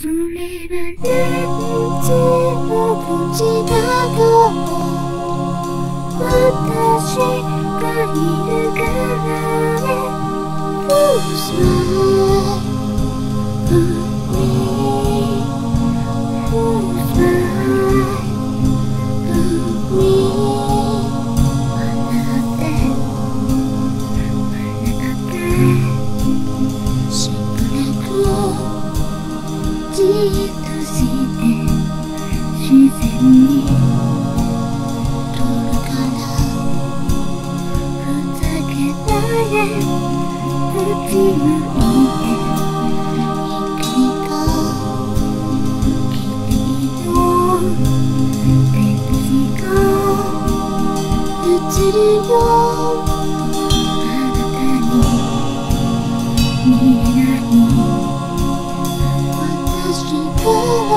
それは何時の口だと私がいるから。じっとして自然に通るからふざけないでうち向いて光が君の手が映るよ